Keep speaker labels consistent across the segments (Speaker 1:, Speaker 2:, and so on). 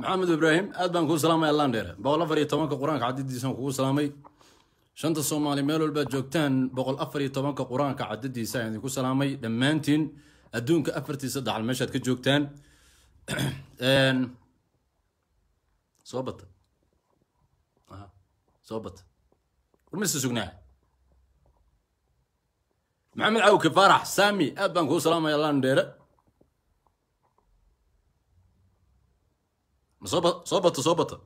Speaker 1: maxamed ibraahim aad baan kuu salaamay allaan dheere. Boqol afar iyo tobanka qur'aanka cadadiisaan kugu salaamay. Shanta soomaali meel walbaad joogtaan boqol afar iyo tobanka qur'aanka cadadiisa ayaan idinku salaamay. Dhammaantiin adduunka afartiisa dacal meeshaad ka joogtaan. Soo bata. Soo bata. Warmise sugnaa maxamed cawke faarax saami aad baan kuu salaamay allaan dheere bata soo bata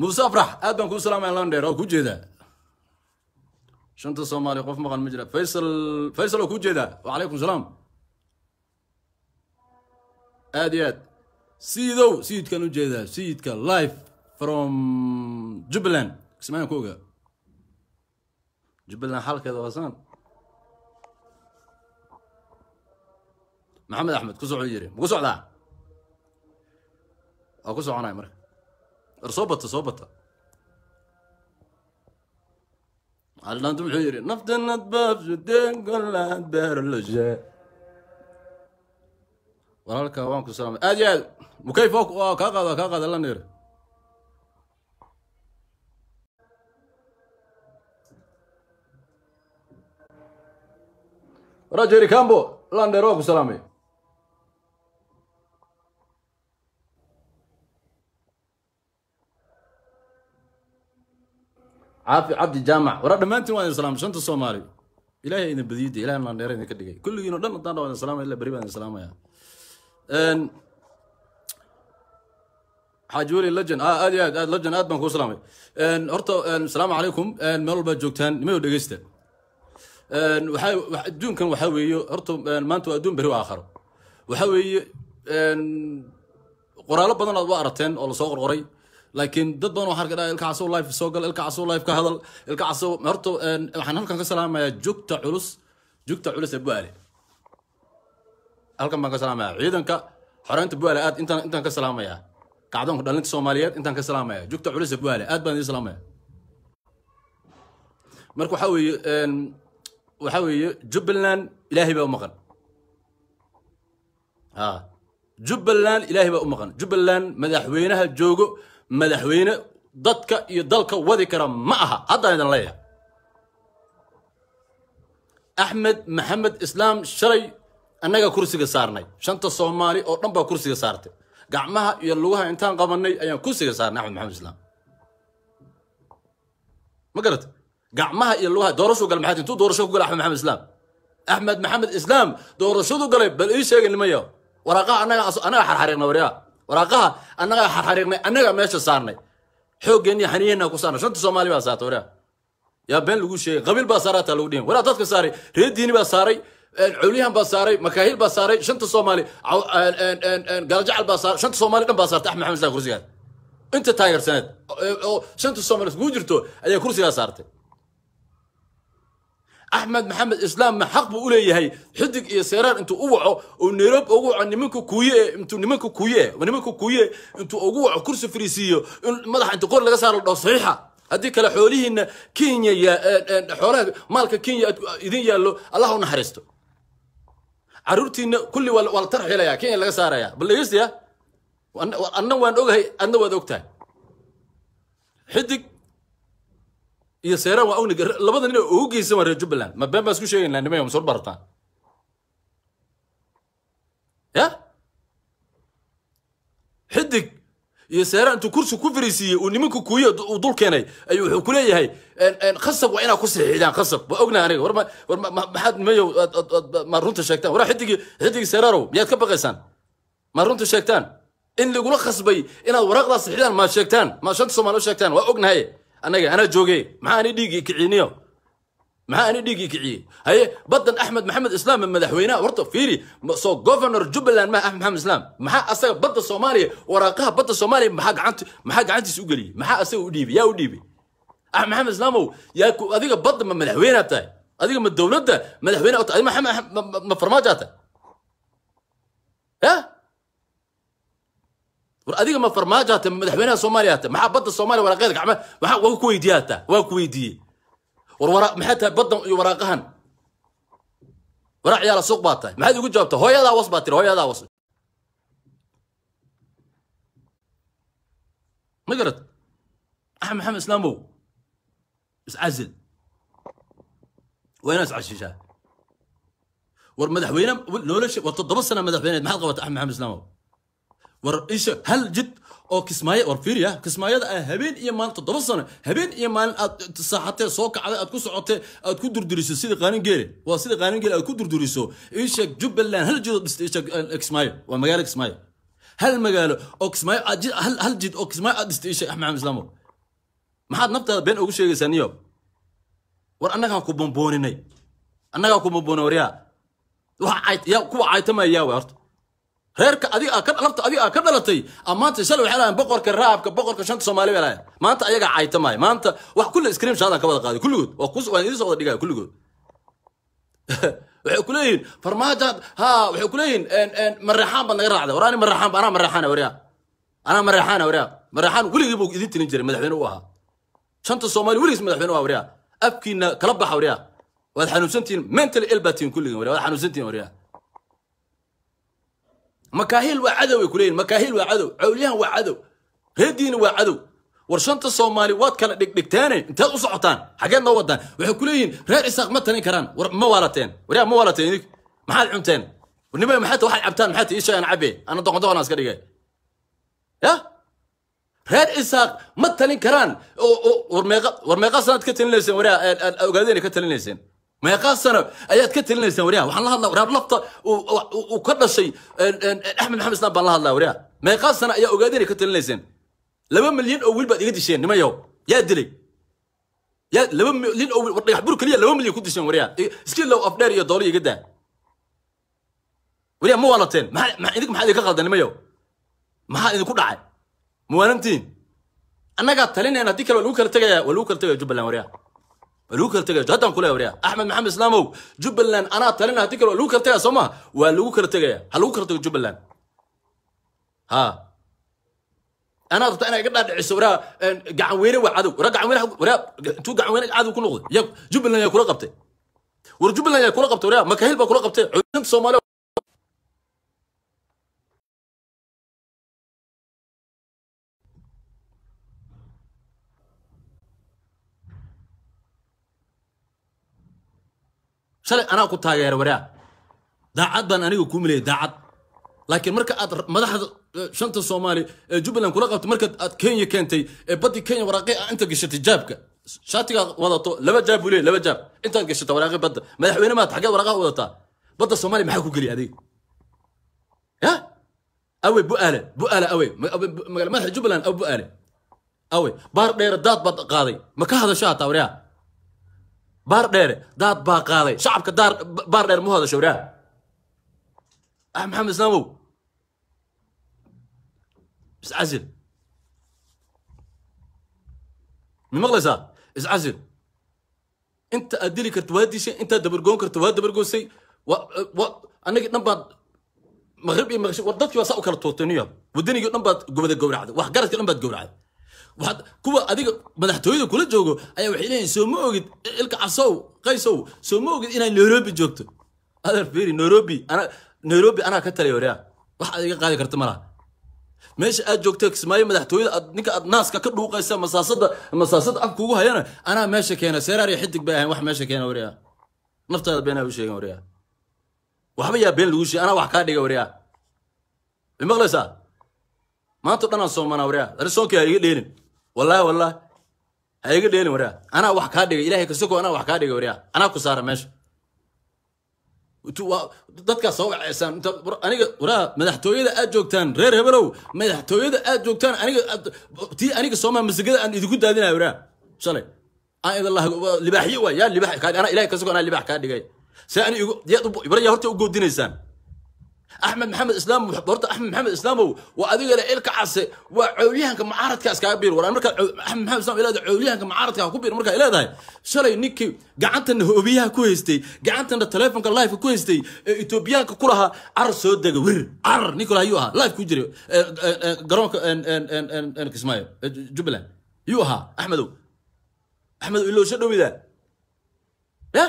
Speaker 1: muuse afrax aad baan kuu salaamaya landheer oo ku jeedaa shanta soomaali qof maqan ma jira faysal faysal oo ku jeedaa wacalaykum salaam aad iyo aad siidow sayidkan u jeedaa sayidka live from jubbaland kismaayan ku ogaa jubbaland xalkeeda waasaan محمد أحمد كو سوو يري مو سوو دا أو كو سوو أنا مر رصوبته صوبته. على لاندو يري نفد الندباب جدين قول لا دير لجه ورالك وانك سلام. أجل. مكيفك كا قاد كا قاد لا نير راجيري كامبو لاندرو سلامي. Caafi cabdi jaamac. Wara dhammaantiin waa idin salaamay shanta soomaali. Ilaahay idin badiyida ilahay landheera idinka dhigay. Kulligiin oo dhan haddaan dhaa waa idin salaamaya illa beri baan idin salaamaya xaaji weli aad iyo aad aad lejan aad baan kuu salaamay horta asalaamu calaykum. Meel walbaad joogtaan nimayo dhegeysta waxaa wax- adduunkan waxaa weeye horta maanta waa adduun beri waa aakharo. Waxaa weeye qoraallo badan aad u aragteen oo la soo qorqoray laakiin dad badan waxaa arkadhaa ilka casow life soo gal ilka casow life ka hadal ilka casow horta waxaan halkan ka salaamayaa jugta culus jugta culus ee buaale halkan baan ka salaamayaa ciidanka xoreynta buaale aad intaan intaan ka salaamayaa kacdoonka dhalinta soomaaliyeed intaan ka salaamayaa jugta culus ee buaale aad baan idin salaamaya. Marka waxaa weeye waxaa weeye jubbaland ilaahay baa u maqan. Jubbaland ilaahay baa u maqan. Jubbaland madaxweynaha joogo madaxweyne dadka iyo dalka wadi kara ma aha haddaan idin leeyahay axmed maxamed islaam shalay annaga kursiga saarnay shanta soomaali oo dhan baa kursiga saartay gacmaha iyo lugaha intaan qabanay ayaan kursiga saarnay axmed maxamed islaam ma garat gacmaha iyo lugaha doorashuu galay maxaad intuu doorasho ku galay axmed maxamed islaam axmed maxamed islaam doorashadu galay bal ii sheegay nimayo waraaqaha annaga annaga xarxariiqnay waryaa وراقها أنا حريق ما أنا ماشي صارني حو جني حنيه نا كسرنا شو تسمالي بسات ورا؟ يا بن لوشي قبل بسارة تلودين ورا تذكر ساري ريد ديني بساري عليهم بساري مكاهيل بساري شو تسمالي عو ان ان ان إن قال جعل بسار شو تسمالي كم بسار تحمي حمزة كرسيات. أنت تاير سنة شو تسمالي جوجرتو أي كرسي بسارته أحمد محمد إسلام ما حق بقولي هي حدك يا سيران أنت أوعوا. أو نيروب أوعوا عن نمكو كوية. أنتوا نمكو كوية. ونمكو كوية. أنتوا أوعوا كرسي فريسيو. ما راح أنت قول لك صار صحيحة هذيك الحولي إن كينيا يا آه، آه، حولك مالك كينيا إذن يالو الله نحرسته عروتي إن كل ولا ولا يلا يا كينيا لا سارة يا. بالله يس يا أنا وأنا وأنا أوعي أنا وأنا أوكتاي حدك iyo seeraan waa ogni labada nin ugu geysan waa reer jubbaland. Ma been baan isku sheegaynaa nimay ma soo barataan ya? Xidig iyo seeraan intuu kursi ku fariisiiyey uu nimanka kuuye uu dul keenay ayuu wuxuu ku leeyahay khasab waa inaad ku saxiixdaan khasab. Waa ognahay aniga war ma war ma maxaad nimayow ma runta sheegtaan? Waraa xidigi xidigi seeraarow miyaad ka baqaysaan? Ma runta sheegtaan? In lagula khasbay inaad waraaqdaas saxiixdaan ma sheegtaan? Ma shanta soomaali sheegtaan? Waa ognahay أنا أنا جوجي معاني ديجي كعينيو معاني ديجي كعي هاي بطن أحمد محمد إسلام من مدحوينا ورطو فيري سو جوفرنر جبلان ما أحمد محمد إسلام محا أسوي بطن الصومالي وراقها بطن الصومالي محا عنت محا عنت سوقري محا أسوي وديبي يا وديبي أحمد محمد إسلام هو يا أذيك بطن من مدحوينا تاي أذيك من الدولة مدحوينا أذيك محمد ما فرماجاته ها وأذيك ما فرماجات مدحبينها صوماليات ما حبض الصومالي ولا غيرك. عمل ما وكويديات وكويدي وراء محتها بض وراقهن وراء يا سوق باته ما حد يقول جابته هو هذا وصل باتي هو هذا وصل ما قرت أحمد محمد إسلامو بس عزل وين عشيشة ورمدح وينم نولش وتضبط سنة مدح بين ما حد قوت أحمد محمد إسلامو war isha hal jid oo kismaayo war fiiriya kismaayada ah habeen iyo maalin toddoba sano habeen iyo maalin aad saaxatee soo kacday aad ku socotee aad ku durduriso sidii qaanin geele waa sidii qaanin geele aad ku durduriso. Isheeg jubbaland hal jid oo dhistay isheeg kismaayo waa magaalo kismaayo. Hal magaalo oo kismaayo jid hal jid oo kismaayo aad dhistay isheeg axmed maxamed islaamow maxaad naftaada been ugu sheegaysaa niyo? War annagaan ku bombooninay annagaa ku bomboonay waryaa waxa cayt yaa kuwa caytamaya yaa way horta reerka ka lafta ka dhalatay amaanta shalay waxay lahayn boqorka raabka boqorka shanta soomaali bay lahayn maanta ayagaa caytamaya maanta wax kulle scream ka wada qaaday kulligood waa waan idiin soo wada dhigaya kulligood. Waxay ku leeyihiin farmaajaad ha waxay ku leeyihiin mareexaan baad naga raacday. War ani mareexaan anaa mareexaana waryaa anaa mareexaana waryaa mareexaan weligii buu idin tilin jiray madaxweyne u ahaa. Shanta soomaali weligiis madaxweyne ahaa waryaa afkiina kala baxa waryaa waad xanuunsantihiin mental ill baa tihiin kulligiin waryaa waad xanuunsantihiin waryaa مكاهيل وعدو يقولين مكاهيل وعدو عوليان وعدو هدين وعدو. ورشنت الصومالي وات كان دك دك تاني انت اصعطان حاجات نوضان ويقولين رئيس ساق ما تاني كران موالتين وريا موالتين محل حد عمتين. والنبي ما واحد عبتان ما حتى إيش أنا عبي؟ أنا دوق دوق ناس كريجي يا رئيس ساق ما تاني كران. ورميغ ورميغ سنة كتلين لسين وريا اوغادين كتلين لسين meeqaa sano ayaad ka talinaysaan waryaa? Waxaan la hadlaa waraab lafta uu ka dhashay axmed maxamed islaan baan la hadlaa waryaa. Meeqaa ayaa ogaadeen ka talinayseen laba milyan oo wiil baad iga disheen nimayow yaa dilay. Yaa laba milyan oo wiil keliya laba milyan ku disheen waryaa. Iski low afdheer iyo doolo iga daa. Waryaa ma waalateen. Maxaa idink maxaa qaldan nimayow maxaa idinku dhacay? Ma waalantiin annagaa talinayna haddii kale waa lagu kala tegaya waa lagu kala tegaya jubbaland waryaa. waa lagu kala tegaya haddaan kule waryaa axmed maxamed islaamow jubbaland anaa talina haddii kale lagu kala tegaya soo maha waa lagu kala tegaya ha lagu kala tego jubbaland ha anaa rabta inaa iga dhaadhiciso waraa gacan weyne waa cadow waraa gacan weyne waraa intuu gacan weyne cadow ku noqday ya jubbaland yaa kula qabtay war jubbaland yaa kula qabtay waraa makahil baa kula qabtay codanta shalay anaa ku taageera waraa daacad baan aniga kuu milayay daacad. Laakiin marka aad madaxda shanta soomaali ee jubbaland kula qabtay marka aad kenya keentay ee baddi kenya waraaqi ah inta gashatay jaabka. Shaatigaa wadato laba jaab buu leeyay laba jaab. Intaad gashata waraaqi badda. Madaxweyne maad xageed waraaqaha wadataa. Badda soomaaliya maxaa ku geliya adiga? Ya awe bu'aale bu'aale awe madaxa jubbaland aw bu'aale awe baar dheere daad baad qaaday. Ma ka hadasho hataa waryaa baar dheere daad baa qaaday shacabka daar baar dheer mu hadasho waryaa ah maxamed islaamow iscazil ma maqlaysaa iscazil inta aad dili karto waa dishay intaad dabargoon karto waa dabargoosay annagii dhan baad maqrib iyo maqshi war dadkii baa saa u kala tuurtay new york waddanigii dhan baad gobada gowracday wax garadkii dhan baad gowracday waxaad kuwa adiga madaxtooyada kula joogo ayaa waxay leeyihiin soo ma ogid ilka casow qaysow soo ma ogid inaad nairobi joogto? Adeer fiiri nairobi nairobi anaa ka talaya waryaa wax aad qaadi karta malaha meesha aad joogto kismaayo madaxtooyada aad ninka aad naaska ka dhuuqaysa masaasada masaasada af kugu hayana anaa meesha keena seeraar iyo xidig bay ahayn wax meesha keena waryaa naftaada beenaa u sheegan waryaa waxba yaa been lagu sheegay anaa wax kaa dhiga waryaa ma maqlaysaa? Maanta dhan aan soomanaa waryaa arisoonki ha iga dheelin والله والله. هيجي ليه وريا أنا واحد كادي إلهي كسوكو أنا واحد كادي وريا. أنا كسار ماشي. وتو دتك سو عيسان انت أنا ورا مدحتويدا اد جوجتان رير هبلو. مدحتويدا اد جوجتان أنا تي أنا سو ما مسجد. ان ادو دادينا ورا شلي. أنا الله لباحي ويا لباحي أنا إلهي كسوكو أنا لباح كادي سي أنا يا يا هرتي أو axmed maxamed islaam horta axmed maxamed islaamow waa adiga le ilka case waa cowliyahanka mucaaradka iskaaga biir war markaa axmed maxamed islam ilaada cowliyahanka mucaaradka ku biir markaa leedahay shalay ninkii gacantana hoobiyaha ku haystay gacantana telefonka live ku haystay ee etoobiyaanka ku lahaa carar soo dega wir ninka lahaa yuu ahaa live ku jiray garoonka kismaayo jubbaland yuu ahaa axmedow axmedow iloosho dhowida ya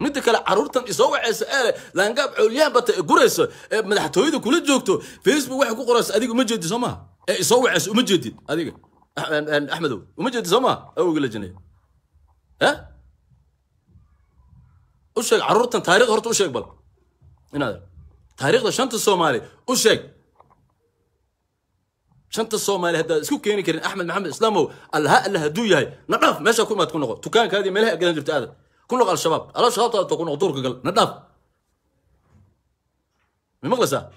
Speaker 1: مد كلا عرورتن إسوع عيسى قال لأن جاب عليان بت جريس مدح تويدو كل جوكتو فيسبوك واحد قرص أديك مجد سما إسوع عيسى مجد أديك أحمد ومجد سما أو قل جني ها وش عرورتن تاريخ هرت وش يقبل من هذا تاريخ ده الصومالي وش يق الصومالي هذا سكو كيني كرين أحمد محمد إسلامو الهاء اللي هدوية نقف ماشي أكون ما تكون نقف تكان كذي ملها قلنا جبت هذا كل قال الشباب على شغلة تكون عطور قال نداف من مغلسة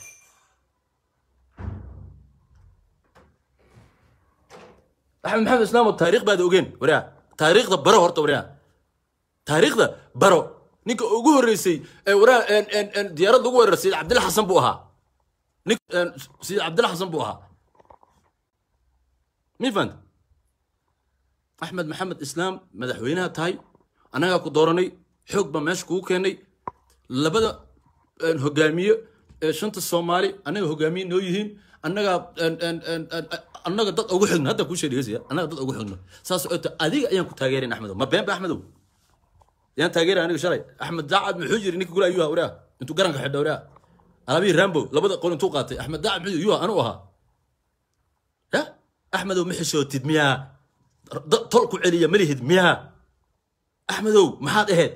Speaker 1: أحمد محمد إسلام التاريخ بعد أوجين وريا. تاريخ ده برا هرت وريا. تاريخ ده برا. نيك أوجو الرئيسي إيه، وريا إن إن إن ديار الدوجو الرئيسي عبد الله حسن بوها نيك سيد عبد الله حسن بوها. مين فند أحمد محمد إسلام مدحوينها تاي. طيب. Annagaa ku dooranay xoog baa meesha kugu keenay labada hogaamiye shanta soomaali annaga hogaamiye noo yihiin annagaa annaga dad ugu xigno hadda kuu sheedegeysaya annaga dad ugu xigno saas oo ta adiga ayaan ku taageerayn axmedow ma been ba axmedow yaan taageeray aniga shalay axmed daacad muxuu yiri ninka gula ayuu ahaa waraa intuu garanka xidha waraa alaabihii rambo labada qol intuu qaatay axmed daacad muxuu yuu anuu ahaa ya axmedow ma xishootid miyaa tol ku celiya malihid miyaa axmedow maxaad ahayd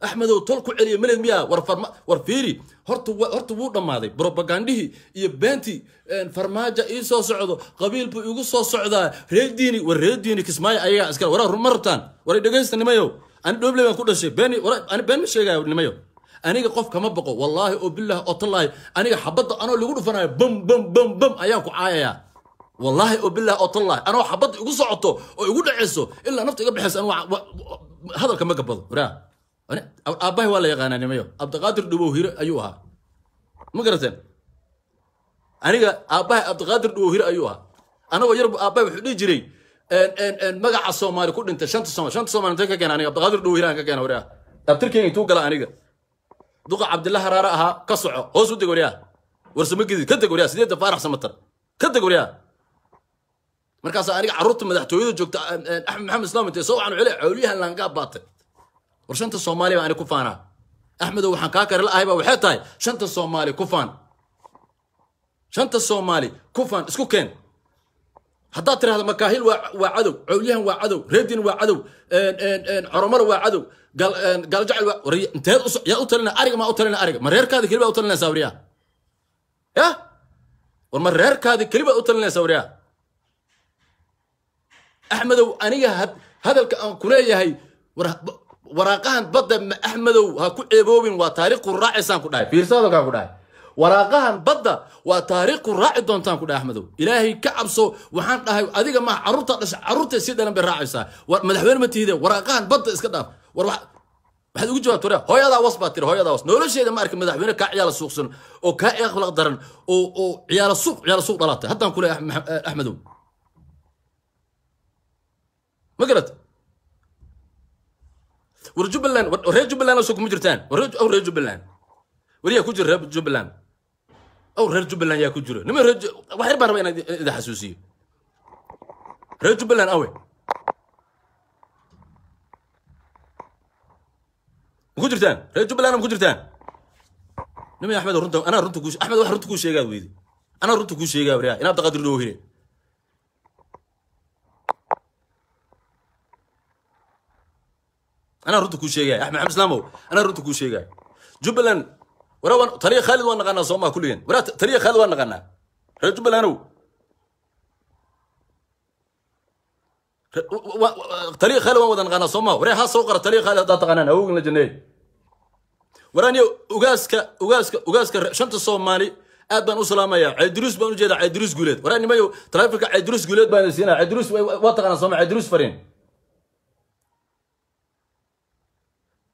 Speaker 1: axmedow tol ku celiya malihid miyaa war fiiri horta wuu dhammaaday propagandihii iyo beentii farmaajo ii soo socdo qabiil buu igu soo socdaa reer diini war reer diini kismaayo ayagaa iskale waraa run ma rabtaan waray dhegaysta nimayo ani dhoble baan ku dhashay been wara- ani been ma sheegaayo nimayo aniga qof kama baqo wallaahi oo bilaahi oo tallaahi aniga xabadda anoo lagu dhufanayo bam bam bam bam ayaan ku caayayaa والله وبالله أو الله أنا وحا بدي اوغو سوتو أو اوغو دحيسو الا نفتي غا بخيس ان وا هادلك ما غبد ورا أنا اباي ولا يقانا نيميو عبد القادر دبو هير أيوها. ما غرتن أنا اباي عبد القادر دبو هير أيوها. أنا وير اباي وخي دي جيري ان إن ان مغا سومالي كو دنت شنت سومالي شنت سومالي انت كان أنا عبد القادر دبو هير ان كان ورا دفتر كان يعني تو غلا انيغا دوق عبد الله راره أها كسو هو سو دغوريا ورسمك دي كنت غوريا سيده فارح سمتر. كنت غوريا مركز أريج عرضت مدح تويدو جوكت أحمد محمد إسلام أنت سو عن علي عليها لانقاب بات ورشنت الصومالي ما أنا كفانا أحمد وحنا كاكر الأهيبة وحيت هاي شنت الصومالي كفان شنت الصومالي كفان إسكو كين حتى ترى هذا مكاهيل وعدو عليها وعدو ريدين وعدو عرمر وعدو قال قال جعل وري انت يا اوتلنا ارق ما اوتلنا ارق مرير كاد كلبه اوتلنا سوريا يا ومرير كاد كلبه اوتلنا سوريا aniga had- hadalka aan ku leeyahay war- waraaqahan badda ma axmedow ha ku ceeboobin waa taariikh ku raacaysaan ku dhahay fiirsa hadalkaan ku dhahay waraaqahan badda waa taariikh ku raaci doontaan ku dhahay axmedow ilaahay ka cabso waxaan dhahay adiga maaha carruurta dhasha carruurta si dhalan bay raacaysaa war madaxweyne ma tihide waraaqahan badda iska dhaaf war wax waxaad ugu jawaabta wara hooyadaa was baa tiri hooyadaa was nolosheeda ma arkin madaxweyne kaa ciyaala suuqsan oo kaa akhlaaq daran oo oo ciyaala suuq ciyaala suuq dhalatay haddaan ku leeyahay axmedow مقرد ورجبلان ورجبلان وسوق مجرتان ورج أو رجبلان وريا كجر رب جبلان أو رجبلان يا كجر نمر رج وحر بارو أنا إذا حسوسي. رجبلان أوي. مجرتان رجبلان مجرتان نمر يا أحمد رنتو أنا رنتو كوش أحمد وح رنتو كوش يا جاويدي أنا رنتو كوش يا جاوريا أنا بتقدر دوهري anaa runta kuu sheegaya axmed maxamed islaamow anaa runta kuu sheegaya jubbaland wara taliya khaalid waan naqaanaa soomaa kulligeen waraa taliya khaalid waan naqaanaa reer jubbalandow taliya khaalid waan wada naqaanaa soomaa waree haa soo qara taliya khaalid haddaad taqaanaan awogin la janeey waraaniyo ugaaska ugaaska ugaaska shanta soomaali aad baan u salaamayaa caydiruus baan u jeedaa caydiruus guuleed waraa nimayo taleefonka caydiruus guuleed baan siinaa caydiruus wa- waa taqaanaa soomaa caydiruus fariin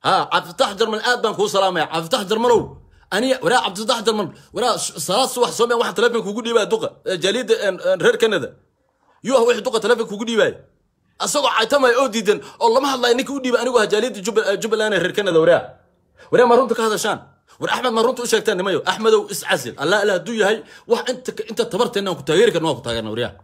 Speaker 1: ها عبد الفتاح آد بان كو سلامي عبد الفتاح جرمنو أني ولا عبد الفتاح جرمن ولا صلاة صبح سومي واحد تلفن كوكو ديبا دوقة. جليد رير كندا. يوه واحد دوقة تلفن كوكو ديبا أسوق عيتما أو ديدن والله ما الله إنك وديبا أنا جليد جبل جبل أنا رير كندا ورا ورا ما هذا شان. ور أحمد ما رنتو شكتان نميو أحمد اسعسل الله لا دوي هاي. واحد أنت أنت تبرت إنه كنت غيرك إنه كنت غيرنا وريا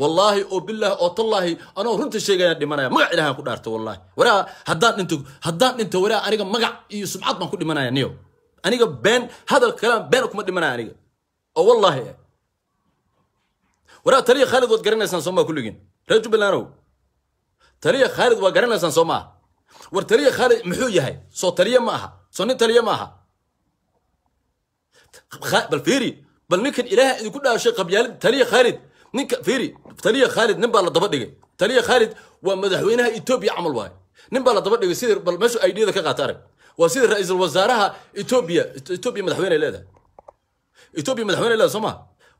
Speaker 1: wallaahi oo bilaahi oo tallaahi anoo runta sheegayaan dhimanaya. Magac ilaahan ku dhaarta wallaahi waraa haddaan dhinto haddaan dhinto waraa aniga magac iyo sumcad baan ku dhimanaya niyo. Aniga been hadal kalaan been kuma dhimanaya aniga. Oo wallaahi waraa taliya khaalid waad garanaysaan soo maa kulligiin? Reer jubbalanow taliya khaalid waa garanaysaan soo maa war taliya khaalid muxuu yahay? Soo taliya ma aha? Soo nin taliya ma aha? Bal fiiri bal ninkan ilaaha idinku dhaashay qabyaalid taliya khaalid ninka fiiri taliya khaalid nin baa la daba dhigay. Taliya khaalid waa madaxweynaha etoobiya camal waaye. Nin baa la daba dhigay sida bal meeshu aidiyada ka qaata arag waa sida ra'iisul wasaaraha etoobiya etoobiya madaxweyne ay leedahay. Etoobiya madaxweyne ay leedahay soo ma?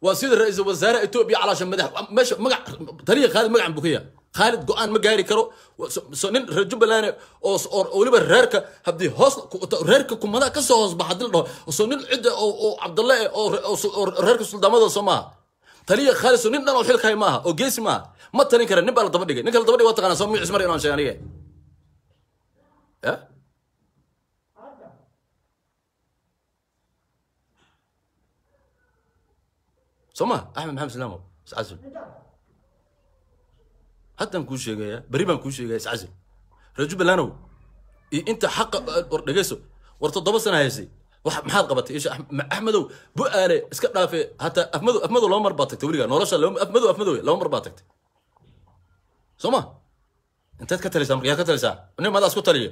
Speaker 1: Waa sida ra'iisul wasaaraha etoobiya calaasha madax meesha magac taliya khaalid magacan buu ka yahay. Khaalid go'aan ma gaari karo. Nin reer jubbaland oo weliba reerka haddii hoos reerka kumada ka soo hoos baxa haddii la dhaho. So nin cidda oo cabdalle oo reerka suldaamada soo maaha تلي خالص نبنا نروح الخي ماها أو جيس ما ما تلين كره نبى الطبق دقي نكال الطبق دقي وقت أنا سامي عسمري أنا شيء عليه أه؟ سما أحمد محمد سلامو سعزل حتى نكون شيء جاية بريبا نكون شيء جاية سعزل رجوب أنت حق أرد جيسو ورتضبط سنة هاي maxaad qabatay isha axmedow bu-aale iska dhaafe hataa afmadow afmadow laba mar baa tagtay weligaa nolosha afmadow afmadow laba mar baa tagtay soo ma inteed ka talisaa marka yaa ka talisaa nin madaa isku taliya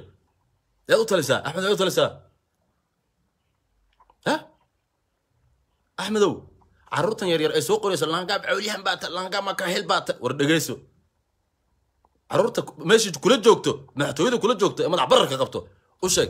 Speaker 1: yaad u talisaa axmed yaad u talisaa ha axmedow carruurtan yaryar ay soo qorayso laangaab cawliyahan baa ta laangaab makahel baa ta war dhegeyso carruurta meeshii kula joogto madaxtooyada kula joogto ee madax bararka qabto u sheeg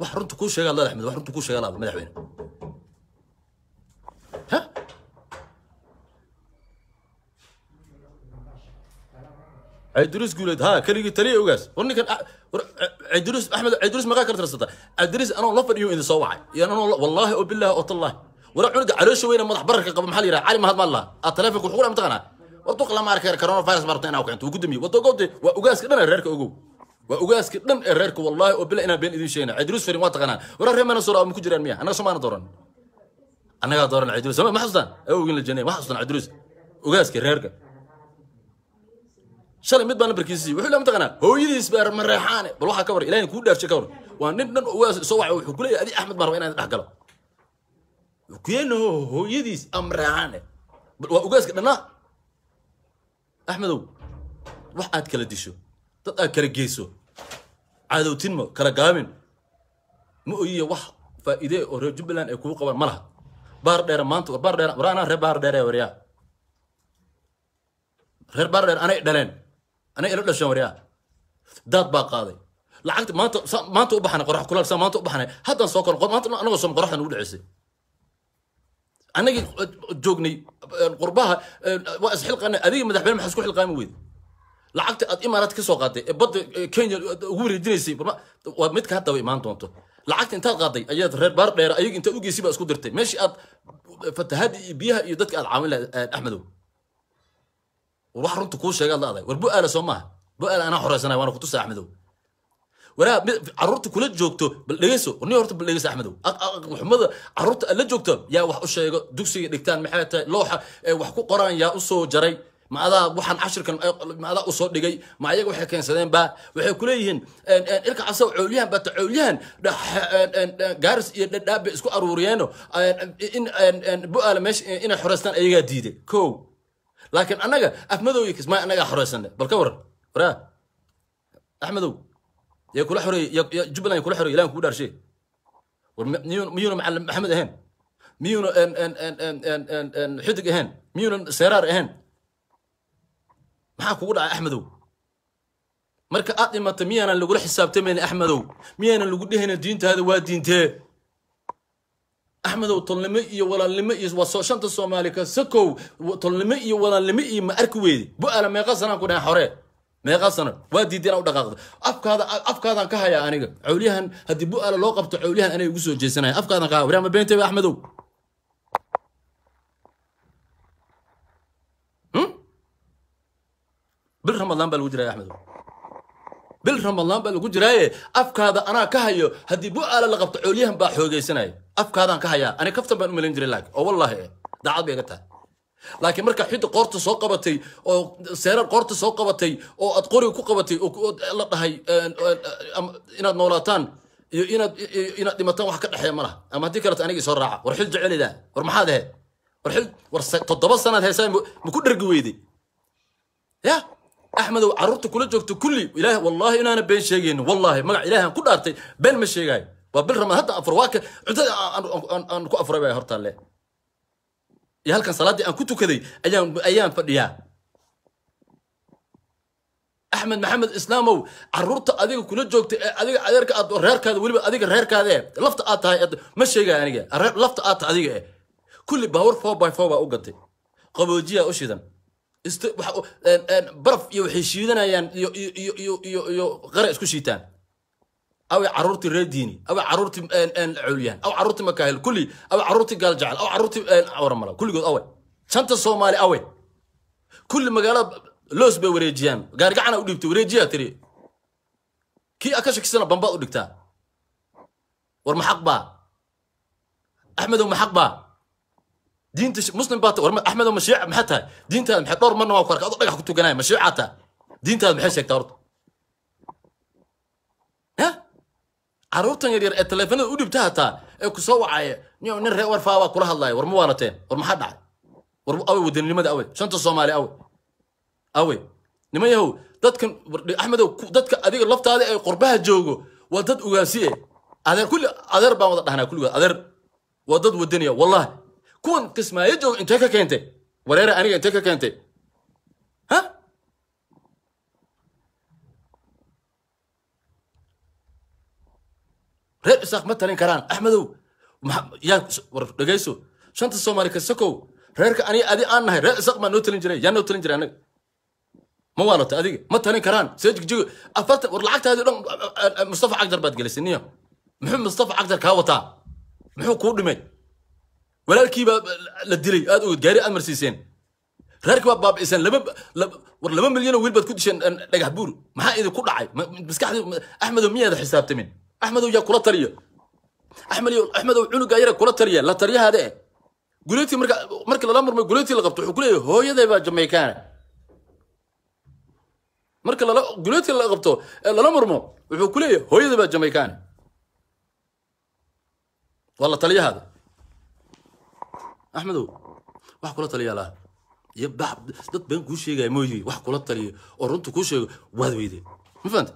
Speaker 1: wax runta kuu sheegaa laada axmed wax runta kuu laada madaxweyne ha عيدروس قولت ها؟ كلي تلي اوغاس ورني كان عيدروس أحمد عيدروس ما قاكر ترسطه عيدروس أنا لفر يو اذا صوعي. يعني أنا والله وبالله وتالله ولا عنق عريش وين مدح برك قبل محل يرى. علي ما هذا الله التلافك وحوله متقنا وطوق لما ارك كورونا فايروس مرتين أو كنت وقدمي وطوقتي واوغاس كدن الريرك اوغو وأجازك لم إررك والله وبلا إن بين إيدي شينا. عدروس فريم واتقنا ورا ريمان الصورة أم كجران مياه أنا شو ما أنا دورن أنا قاعد دورن عدروس. ما حصلنا أو قلنا الجنة. ما حصلنا عدروس. وجازك إررك. شل مد بنا بركيزي. وحلا متقنا هو يدي سبير مريحان بروح كبر إلين كود دار شكور ونن وجاز سوى وكل أدي أحمد مرة وين أنا أحكله وكين هو هو يدي أمريحان وجازك أنا أحمد وحد كلا ديشو. تتأكل جيسو. Cadowtinmo kala gaabin. Ma oyiye wax faa'iide oo reer jubbaland ay kugu qabaan. Ma laha. Baar dheere maanta baar dheere war reer baar dheere waryaa. Reer baar dheer anay dhaleen anay ila dhasheen waryaa. Daad baa qaaday. Lacagta maanta maanta u baxanay qorax kulaal saa maanta u baxanay. Haddaan soo kor maanta anagoo som qoraxda nagu dhaceysay. Anagii joognay eh, qurbaha eh, waa isxilqaanay adiga madaxweyne maxaa isku xilqaami weyde lacagta aad imaaraad ka soo qaaday ee badda eh, kenya ugu wareejinaysay waa midka hadda way imaan doonto. Lacagta intaad qaaday ayaad reer baar dheer ayaga intaad u baa isku dirtay. Meeshii aad fatahaadda iyo biyaha iyo dadka aad caawin lahayd eh, axmedow. Wax runta kuu sheegaad la-day war bu-aala soo maaha. Bu-aala anaa xoreysanay waana kutusa axmedow. Waraa carruurta kula joogto bal dhegeyso ni horta bal dhegeyso axmedow xumada carruurta aad la joogto yaa wax u sheego dugsiga dhigtaan maxay tahay looxa ee wax ku qoraan yaa u jaray ma adaa waxaan cashirkan eh, ma adaa u soo dhigay ma ayaga waxay keensadeen ba waxay kuleeyihiin en- en, ilka casaw coolyahan bata coolyahan gaaris iyo dhadhaab bay isku aruuriyeeno en- in bu-aala meesha inay xoreystaan ayagaa diiday kow laakiin annaga afmadow iyo kismaayo annagaa xoreysanay bal ka waran waraa axmedow yaa kula xoreeyey jubbaland kula xoreeyey ilahan kugu dhaarshe war mi- miyuuna macalin maxamed ahayn miyuuna xidig ahayn miyuuna seeraar ahayn maxaa kugu dhacay axmedow? Marka aad dhimata miyaanan lagula xisaabtamaynin axmedow? Miyaanan lagu dhehayna diintaada waa diintee axmedow tolnimo iyo walaalnimo iyo waa shanta soomaali ka sakow. Tolnimo iyo walaalnimo iyo ma arki weydi bu-aala meeqa sanaan ku dhahay xore. Meeqa sano waa diiday u dhaqaaqdo. Afkaada afkaadaan ka hayaa aniga. Cawliyahan haddii bu-aala loo qabto cawliyahan anay ugu soo jeesanaya afkaadaan ka haya waryaa ma beentayba axmedow ramadaan baa lagu jiraya axmedow bil ramadaan baa lagu jiraaye afkaada anaa ka hayo haddii bu-aala la qabto coolyahan baa xoogaysanaya. Afkaadaan ka hayaa ani kaftan baan u jiray laakiin oo wallaahi eh daacad bay iga tahay. Laakiin markaa xidda qoorta soo qabatay oo seerar qoorta soo qabatay oo aad qoriga ku qabatay oo la dhahay inaad noolaataan iyo inaad inaad dhimataan wax ka dhexeeya ma ama haddii kaleta anigii soo raaca war xil jecelida war maxaad ahayd? War xil war toddoba sanaad heesaa ma ku dhergi weyday? Ya axmedow carruurta kula joogto kulli ilaah wallahi inaana been sheegaynin wallahi magac ilaahan ku dhaartay been ma sheegaayo waa bil ramadaan hadda afur waa cuntada aan ku afuray baa hortaa le iyo halkan salaaddii aan ku tukaday ayaan ayaan fadhiyaa axmed maxamed islaamow carruurta adiga kula joogta ee adiga adeerka aad reerkaada weliba adiga reerkaada eh lafta aad tahay ma sheegaya aniga lafta aad tahay adiga eh kulli baawar four by four baa u gatay qaboojiyaa u shidan baraf iyo waxay shiidanayaan iyo qara isku shiitaan. Awe carruurtii reer diini awe carruurtii cawliyaan awe carruurtii makaahil kulli awe carruurtii gaal jecel awe carruurtii waramala kulligood awe shanta soomaali awe kulli magaalada loos bay wareejiyaan. Gaarigacana u dhiibtay wareejiyaa tiri. Kii a ka shakisana bambaad u dhigtaa. War maxaq baa axmedow maxaq baa diinta muslim baa war axmedow mashiic maxaa tahay diintaada maxay dhowr marna waa ku arka adoo dhagax ku tukanaya mashiicaa tahay diintaada maxay sheegtaa horta ya carruurtan yaryar ee taleefanada u dhibta hataa ee ku soo wacaya nin ree warfaa baa kula hadlaya war ma waalateen war maxaa dhacay war awe wadaninimada awe shanta soomaali awe awe niman yahow dadkan axmedow dadka adiga laftaada ee qurbaha joogo waa dad ugaasi e adeer kulli adeer baan wada dhahnaa kulligood adeer waa dad wadaniya wallahi كون قسم يدو انت هكا كنت وريرا أني انت هكا كنت ها؟ رئيس ساق متلين كران. أحمدو يا رجيسو شنت الصومالي كسكو. رئيس أني أدي أنا رئيس ساق ما نوتلين جري يا نوتلين جري أنا ما والله تأذيك ما تاني كران سيدك جو أفرت ورلعت هذا مصطفى أقدر بتجلس النية محمد مصطفى أقدر كهوة تا محمد walaalkii baa la dilay aad oged gaari aad marsiiseen reerkii baa baabi'iseen laba war laba milyan oo wiil baad ku disheen dhagax buur maxaa idin ku dhacay maskaxdii axmedow miyaada xisaabtamin axmedow yaa kula taliyo axmedow cunugaa yara kula taliya la taliyahaada eh guleetii marka markii lala murmay guleetii la qabto wuxuu ku leeyahay hooyaday baa jamaykaana marka lala guleetii la qabto ee lala murmo wuxuu ku leeyahay hooyaday baa jamaykaana waa la taliyahaada أحمد واحد كله طلي على يب بعد ده بين كوشة جاي مودي واحد كله طلي أرنت كوشة وهذا ويدي. مفهمت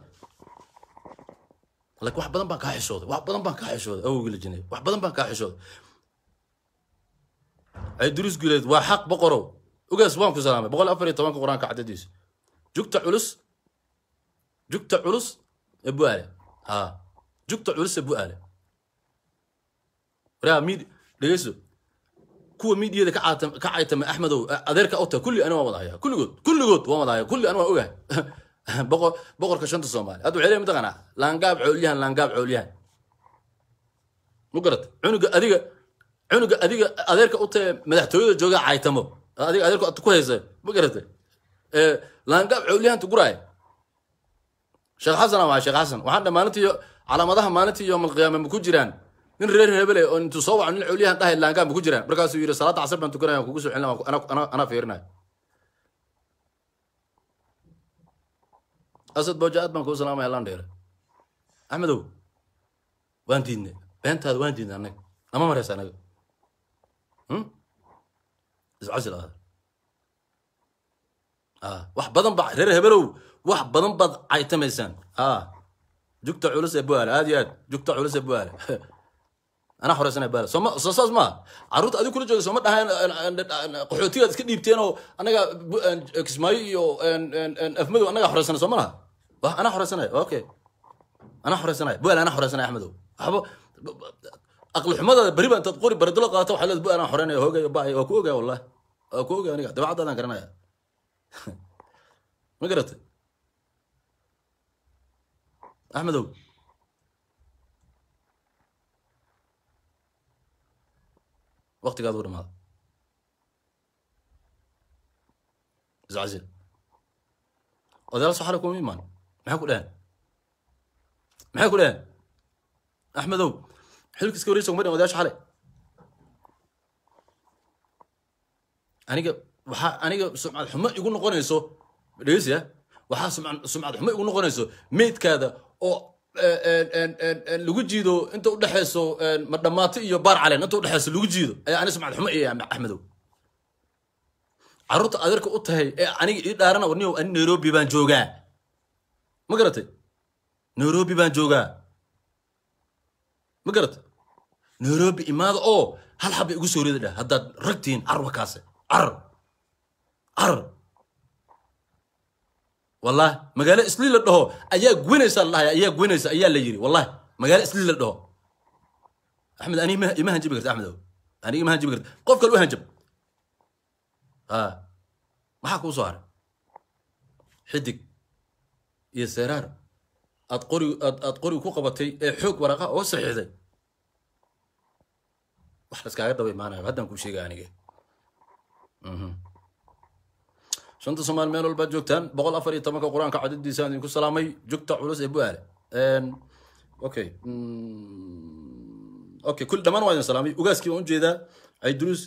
Speaker 1: لك واحد بدن بانك حشود واحد بدن بانك حشود أو يقول الجني واحد بدن بانك حشود أي دروس قلت وحق بقرو. وقاس وانك سلامة بقول أفرج طبعا كقرآن كعددس جكت علوس جكت علوس أبو علي ها. جكت علوس أبو علي رأي مين ليش kuwa miidiyada ka caytama axmedow adeerka tahay kulli ani waan wada hayaa kulligood kulligood waan wada hayaa kulli ani waan ogahay boqor boqorka shanta soomaali hadda waxay leeyihin mataqaanaa laangaab coolyahan laangaab coolyahan mu garat cunuga adiga cunuga adiga adeerka u tahay madaxtooyada jooga caytamo adiga adeerka ku haysa ma garata laangaab coolyahan tuguraay sheekh xasan ama sheekh xasan waxaan dha maalintii calaamadaha maalintii yoomal qiyaama ma ku jiraan nin reer hebele oo intuu soo waco nin coolyahan dhahay laangaab ma ku jiraan markaasuu yidhi salaada casar baan tukanaya kugu soo celina anaa fiirinayo asad booja aad baan kuu salaamaya allaan dheere axmedow waan diidnay beentaada waan diidnay annaga nama maraysa annaga iscasil aad wax badan ba reer hebelow wax badan baad caytamaysaan jugta culus ee buaale aad iyo aad jugta culus ee buaale أنا حرسنا بلا سما أساس ما عروت أدي كل جزء سما ده أنا أنا قحطية كده يبتين أو أنا جا كسمي أو أن أن أن أحمد أنا جا حرسنا سما لها بح أنا حرسنا أوكي. أنا حرسنا بلا أنا حرسنا يا أحمد. أبو أقل حمد بريبا أنت تقولي بردلا قاطع حلا بلا أنا حرنا هو جا يبا أكو جا والله. أكو جا يعني. أنا جا تبع هذا أنا كرنا ما قرأت أحمد وقتك هذا ورم هذا. زعزل. وذا رسو حالك ومين مان محاك الان محاك الان احمد أو حلوك سكوريسو ومدن وذا رسو حالك أنا وحا أنا سمع الحماء يقول نقونيسو ليس يا. وحا سمع سمع الحماء يقول نقونيسو ميت كذا. أو lagu jiido inta udhexayso madhamaato iyo baar caleen inta udhexayso lagu jiido. Ayaa ani sumcad xumo iya axmedow. Carruurta adeerka u tahay ee aniga ii dhaarana warniyow ani nairobi baan joogaa. Ma garatay? Nairobi baan joogaa. Ma garatay? Nairobi imaada oo hal xaba igu soo reeda dhah haddaad ragtihiin carwa kaase. Carar carar والله ما قال إسليل الله أيا جوينيس الله أيا جوينيس أيا لا يجري والله ما قال إسليل الله أحمد أنا مه مه هنجيب قرد أحمد. هو أنا مه هنجيب قرد قف كل وهنجيب ها. آه. ما حكوا صار. حدك. يسرار أتقري أتقري كوكا بتي إيه، حوك ورقة. وصح هذا واحد سكاي ده بيمانه هذا نقول شيء يعني. كه mm-hmm shanta soomaali meel walbaad joogtaan boqol afar iyo tobanka qur-aanka cadadiisa aan idinku salaamay jugta culus ee bu-aale okay okay kul dhammaan waa idin salaamay ugaaskii baan ujeedaa cayduruus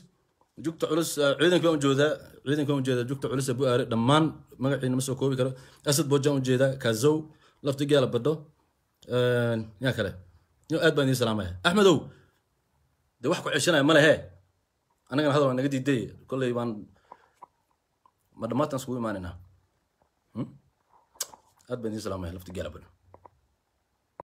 Speaker 1: jugta culus ciidankii baan ujeedaa ciidankii baan ujeedaa jugta culus ee bu-aale dhammaan magaciina ma soo koobi karo asad boojaan ujeedaa kazow lafti geela badho yaa kale aad baan idin salaamaya axmedow dee wax ku ceshanaya ma lehe annagana hadal waa naga diiday kolley baan ma dhamaantaan iskugu imaanaynaa hmm? aad baan idiin salaamaya laftigaala badan